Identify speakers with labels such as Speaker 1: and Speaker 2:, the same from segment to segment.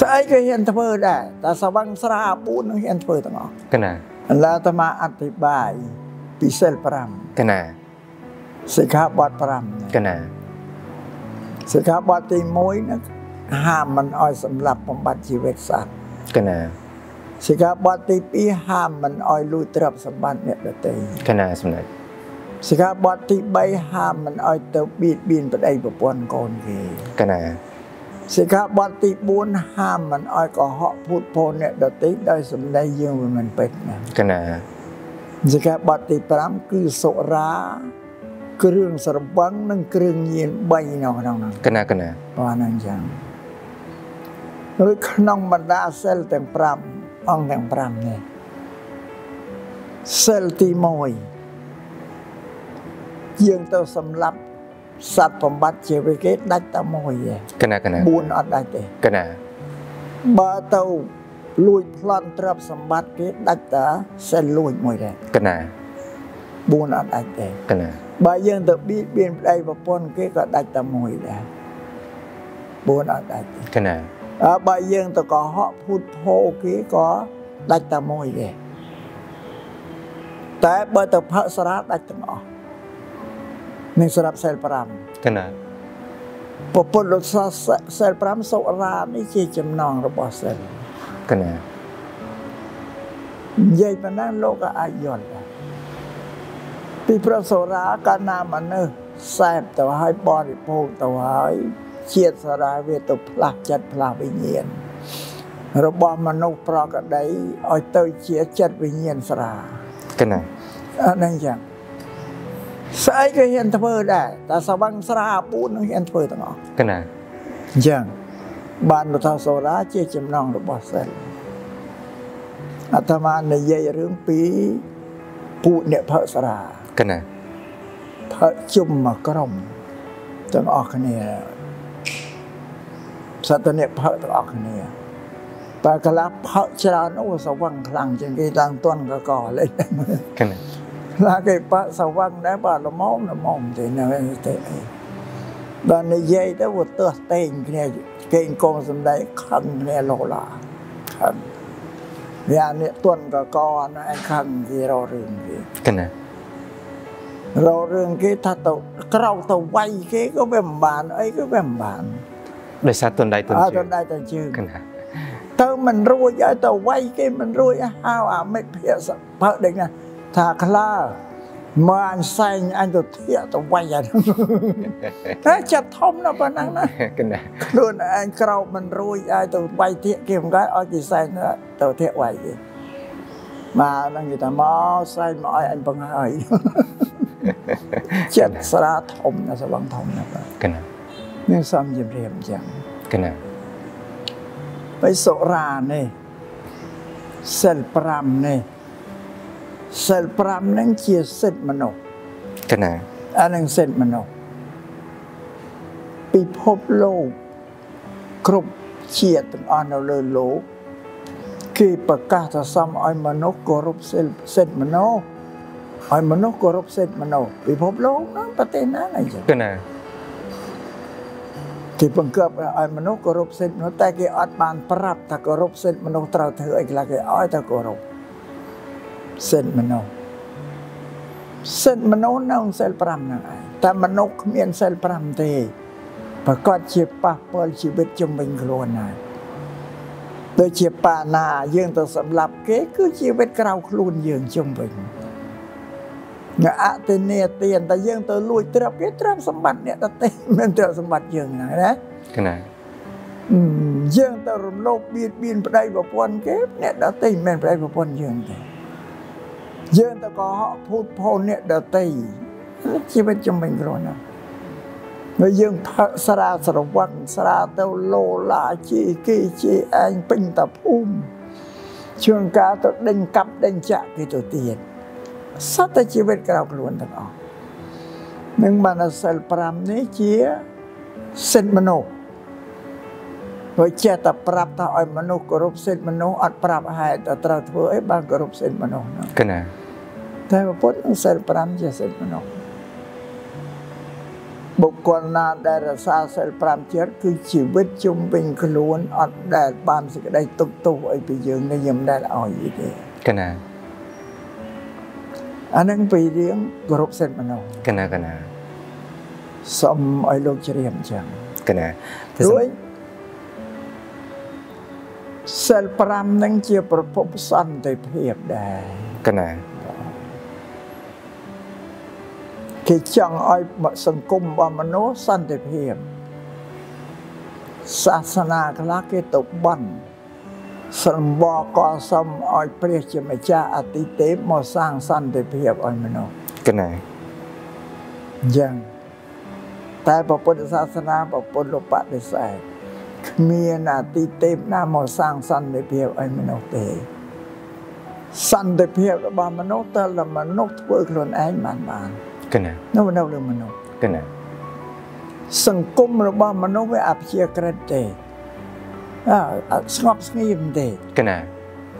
Speaker 1: ស្អីក៏ហ៊ានធ្វើដែរតែសវឹងស្រា4នឹងហ៊ានធ្វើទាំងអស់
Speaker 2: កណា
Speaker 1: ឥឡូវអាត្មាអធិប្បាយពីសិល5
Speaker 2: កណា
Speaker 1: សិក្ខាបទ5
Speaker 2: កណា
Speaker 1: សិក្ខាបទទី1ហ្នឹងហាមមិនឲ្យសម្លាប់បំបត្តិជីវិតសត្វ
Speaker 2: កណា
Speaker 1: សិក្ខាបទទី2ហាមមិនឲ្យលួចទ្រព្យសម្បត្តិអ្នកដទៃ
Speaker 2: កណាសម្ដេច
Speaker 1: សិក្ខាបទទី3ហាមមិនឲ្យទៅបៀតបៀនប្តីប្រពន្ធកូនគេ
Speaker 2: កណា
Speaker 1: សិក្ខាបទទី4ហាមមិនឲ្យកុហកភូតភរអ្នកដទៃដោយសម្ដីយើងវាមិនពិតណា
Speaker 2: កណា
Speaker 1: សិក្ខាបទទី5គឺសុរាគ្រឿងស្រវឹងនិងគ្រឿងញៀន3នៅក្នុងហ្នឹង
Speaker 2: កណាកណា
Speaker 1: បាទហ្នឹងចឹងឬក្នុងបណ្ដាសិលទាំង5អង្គទាំង5នេះសិលទី1យើងទៅសម្លាប់ សត្វបំបត្តិជីវិតគេដាច់តែមួយឯង
Speaker 2: កណាកណា
Speaker 1: 4អត់ដាច់ទេ
Speaker 2: កណា
Speaker 1: បើទៅលួចប្លន់ទ្រព្យសម្បត្តិគេដាច់តែសិលលួចមួយដែរ
Speaker 2: កណា
Speaker 1: 4អត់ដាច់ទេ
Speaker 2: កណា
Speaker 1: បើយើងទៅបៀតបៀនប្តីប្រពន្ធគេក៏ដាច់តែមួយដែរ4អត់ដាច់ទេ
Speaker 2: កណា
Speaker 1: អើបើយើងទៅកុហកភូតភោគេក៏ដាច់តែមួយដែរតែបើទៅផឹកស្រាដាច់ទាំងអស់ នឹងស្រាប់សិល5
Speaker 2: កណា
Speaker 1: ពពុទ្ធលោកសាសនាសិល5សុរានេះជាចំណងរបស់សិល
Speaker 2: កណា
Speaker 1: និយាយប៉ុណ្ណាលោកក៏អាចយល់ដែរពីប្រសូរាកាលណាមនុស្សសែបទៅឲ្យបរិភោគទៅហើយជាតិសារាវាទៅផ្លាស់ចិត្តផ្លាស់វិញ្ញាណរបស់មនុស្សប្រកដីឲ្យទៅជាចិត្តវិញ្ញាណស្រា
Speaker 2: កណា
Speaker 1: អត់ហ្នឹងចឹង ស្អីក៏ហ៊ានធ្វើដែរតែសវឹងស្រា4នឹងហ៊ានធ្វើទាំងអស់
Speaker 2: កណា
Speaker 1: អញ្ចឹងបានមកថាសូរាជាចំណងរបស់សិលអាត្មានិយាយរឿងពីពួកអ្នកផឹកស្រា
Speaker 2: កណា
Speaker 1: ផឹកជុំមកក្រុមទាំងអស់គ្នាសត្វអ្នកផឹកទាំងអស់គ្នាបើកន្លះផឹកច្រើនអូសវឹងខ្លាំងជាងគេតាំងតន់កកលេង
Speaker 2: កណា
Speaker 1: ឡាគេប៉សវឹងដែរបាទល្មមល្មមទេនៅទេដល់និយាយទៅវាទើសតេងគ្នាគេអង្គមសំដីខឹងគ្នាលោឡាខឹងវាអានេះទន់កកណាឯងខឹងគេរករឿងគេ
Speaker 2: កណា
Speaker 1: រករឿងគេថាទៅក្រោកទៅវាយគេក៏វាមិនបានអីក៏វាមិនបាន
Speaker 2: ដោយសារទុនដៃទុន
Speaker 1: អើ
Speaker 2: ជើ
Speaker 1: ទៅ
Speaker 2: ង
Speaker 1: ដៃទៅជើង
Speaker 2: កណា
Speaker 1: ទៅមិនរួចឲ្យទៅវាយគេមិនរួចហៅអាមិត្តភក្តិបើដេញណា ថាខ្លាមកអញសែងអញទៅធាក់ទៅវាយអាហ្នឹងតែចិត្តធំណាស់ប៉ុណ្ណឹងណា
Speaker 2: កណា
Speaker 1: ខ្លួនឯងក្រោបមិនរួចឲ្យទៅវាយធាក់គេមិនកើតឲ្យគេសែងទៅធាក់វាយគេបាទហ្នឹងគេថាមកសែងមកឲ្យអញបង្ហើយចិត្តស្រាធំណាស់សបងធំណាស់បាទ
Speaker 2: កណា
Speaker 1: មានសំជំរាបអញ្ចឹង
Speaker 2: កណា
Speaker 1: បិសុរានេះសិល5នេះ សិល5ហ្នឹងជាសិទ្ធិមនុស្ស
Speaker 2: កណា
Speaker 1: អានឹងសិទ្ធិមនុស្សពិភពលោកគ្រប់ជាតិទាំងអស់នៅលើលោកគេប្រកាសថាសមឲ្យមនុស្សគោរពសិលសិទ្ធិមនុស្សឲ្យមនុស្សគោរពសិទ្ធិមនុស្សពិភពលោកហ្នឹងប្រទេសណាអញ្ចឹង
Speaker 2: កណា
Speaker 1: គេបង្កើបឲ្យមនុស្សគោរពសិទ្ធិមនុស្សតែគេអត់បានប្រាប់ថាគោរពសិទ្ធិមនុស្សត្រូវធ្វើអីខ្លះគេឲ្យតែគោរព សិទ្ធិមនុស្សសិទ្ធិមនុស្សនៅសិល5ហ្នឹងឯងតែមនុស្សគ្មានសិល5ទេប្រកាសជាប៉ះពាល់ជីវិតជំនាញខ្លួនហើយដូចជាបាណាយើងទៅសម្លាប់គេ គឺជីវិតក្រៅខ្លួនយើងជំវិញនៅអតិនេទានតែយើងទៅលួចទ្រព្យគេទ្រព្យសម្បត្តិអ្នកដទៃមិនទ្រព្យសម្បត្តិយើងហ្នឹងណា
Speaker 2: កណា
Speaker 1: អឺយើងទៅរំលោភបៀតបៀនប្តីប្រពន្ធគេអ្នកដទៃមិនមែនប្តីប្រពន្ធយើងទេ យើងទៅកុហកភូតភរអ្នកដទៃជីវិតជំនាញខ្លួនណាហើយយើងផឹកស្រាស្រវឹងស្រាទៅលោឡាជីគេជីឯងពេញតភូមិជួនកាលទៅដេញកាប់ដេញចាក់គេទៅទៀតសត្វតែជីវិតក្រៅខ្លួនទាំងអស់នឹងបានសិល5នេះជាសិទ្ធិមនុស្សហើយចេះតែប្រាប់ថាឲ្យមនុស្សគោរពសិទ្ធិមនុស្សអត់ប្រាប់ហេតុតែត្រូវធ្វើអីបានគោរពសិទ្ធិមនុស្សហ្នឹង
Speaker 2: កណា
Speaker 1: តែពុទ្ធនឹងសិល5ជាសិទ្ធិមនុស្សបុគ្គលណាដែលរក្សាសិល5ចិត្តគឺជីវិតជុំវិញខ្លួនអត់ដែលបានសេចក្តីទុកទោសអីពីយើងនេះខ្ញុំដែលឲ្យយីទេ
Speaker 2: កណា
Speaker 1: អានឹងពីរឿងគោរពសិទ្ធិមនុស្ស
Speaker 2: កណាកណា
Speaker 1: សូមឲ្យលោកជ្រាបអញ្ចឹង
Speaker 2: កណា
Speaker 1: រួចសិល5នឹងជាប្រភពសន្តិភាពដែរ
Speaker 2: កណា
Speaker 1: គេចង់ឲ្យសង្គមរបស់មនុស្សសន្តិភាពសាសនាខ្លះគេទៅបន់សម្បកក៏សុំឲ្យព្រះជាម្ចាស់អតិទេពមកសាងសន្តិភាពឲ្យមនុស្ស
Speaker 2: កណា
Speaker 1: អញ្ចឹងតែព្រះពុទ្ធសាសនាព្រះពុទ្ធលោកបដិសេធគ្មានអតិទេពណាមកសាងសន្តិភាពឲ្យមនុស្សទេសន្តិភាពរបស់មនុស្សតើតែមនុស្សធ្វើខ្លួនឯងបានបាន
Speaker 2: កណា
Speaker 1: នោះនៅលើមនុស្ស
Speaker 2: កណា
Speaker 1: សង្គមរបស់មនុស្សវាអព្យាក្រឹតទេអើអត់ស្ងប់ស្ងៀមទេ
Speaker 2: កណា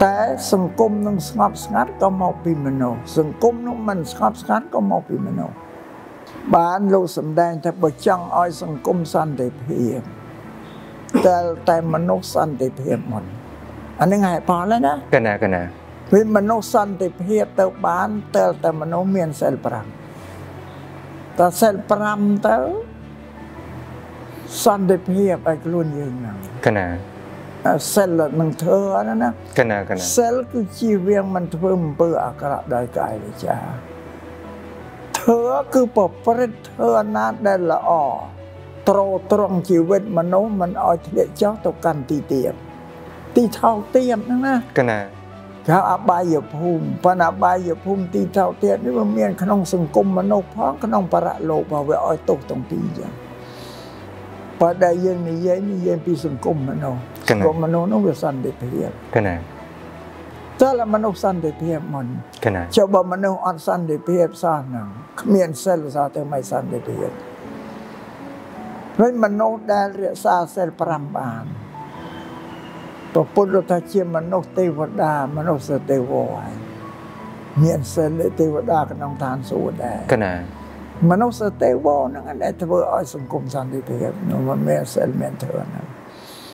Speaker 1: តែសង្គមនឹងស្ងប់ស្ងាត់ក៏មកពីមនុស្សសង្គមនឹងមិនស្ងប់ស្ងាត់ក៏មកពីមនុស្សបានលោកសំដែងថាបើចង់ឲ្យសង្គមសន្តិភាពតែតែមនុស្សសន្តិភាពមុនអានឹងហេតុផលហើយណា
Speaker 2: កណាកណា
Speaker 1: វាមនុស្សសន្តិភាពទៅបានតែតែមនុស្សមានសិល5 តើសិល5ទៅសន្តិភាពឲ្យខ្លួនយើងហ្នឹង
Speaker 2: កណា
Speaker 1: សិលនឹងធ្វើណាណា
Speaker 2: កណាកណា
Speaker 1: សិលគឺជីវៀងមិនធ្វើអំពើអាក្រក់ដោយកាយវាចាធ្វើគឺប្រព្រឹត្តធ្វើណាដែលល្អត្រត្រង់ជីវិតមនុស្សមិនឲ្យធ្លាក់ចុះទៅកាន់ទីទាបទីថោកទាបហ្នឹងណា
Speaker 2: កណា
Speaker 1: គេហៅអបាយភូមិប៉ុន្តែអបាយភូមិទីថោកទាបនេះវាមានក្នុងសង្គមមនុស្សផងក្នុងបរៈលោកផងវាឲ្យទោសទាំងពីរចឹងបើដែលយើងនិយាយនិយាយពីសង្គមមនុស្សសង្គមមនុស្សនោះវាសន្តិភាព
Speaker 2: កណា
Speaker 1: តើละមនុស្សសន្តិភាពមុន
Speaker 2: កណា
Speaker 1: ចុះបើមនុស្សអត់សន្តិភាពសោះហ្នឹងគ្មានសិលសោះទៅមិនសន្តិភាពហើយមនុស្សដែលរក្សាសិល5បាន ព្រះពុទ្ធថាជាមនុស្សទេវតាមនុស្សទេវហើយមានសិលទេវតាក្នុងឋានសួគ៌ដែរ
Speaker 2: កណា
Speaker 1: មនុស្សទេវហ្នឹងដែលធ្វើឲ្យសង្គមសន្តិភាពនោះមិនមានសិលមានធម៌ហ្នឹង